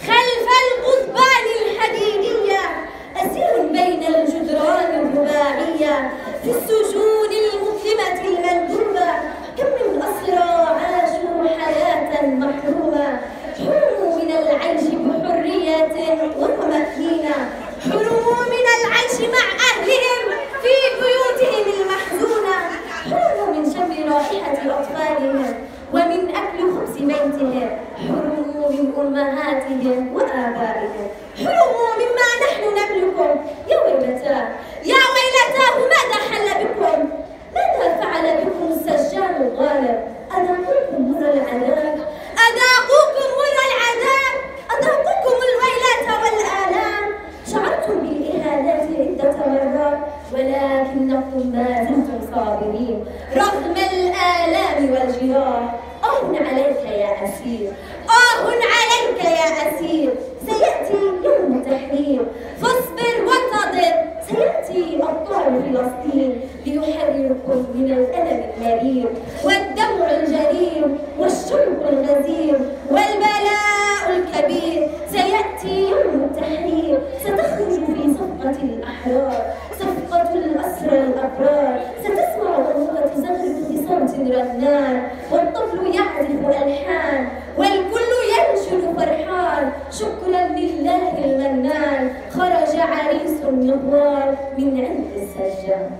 خلف القضبان الحديدية أسير بين الجدران الرباعية. في السجون المظلمة المندوبة كم من أسرى عاشوا حياة محرومة. حرموا من العيش بحرية وطمأنينة حرموا من العيش مع أهلهم في بيوتهم المحزونة. حرموا من شم رائحة أطفالهم. ومن أكل خبز بيتهم حرموا من أمهاتهم وآبائهم. حرموا مما نحن نملكه يا ويلتاه يا ويلتاه ماذا حل بكم؟ ماذا فعل بكم السجان الغالب أذاقوكم مر العذاب؟ أذاقوكم مر العذاب؟ أذاقوكم الويلات والآلام؟ شعرتم بالإهانات عدة مرات ولكنكم ما زلتم صابرين رغم الآلام والجراح آه عليك يا أسير. آه عليك يا أسير. سيأتي يوم التحرير فاصبر وانتظر. سيأتي أبطال فلسطين ليحرركم من الألم المرير والدمع الجرير والشوق الغزير والبلاء الكبير. سيأتي يوم التحرير. ستخرج في صفقة الأحرار صفقة الأسرى الأبرار. تزغرف بصوت رنان والطفل يعزف ألحان والكل ينشر فرحان. شكرا لله المنان. خرج عريس نوار من عند السجان.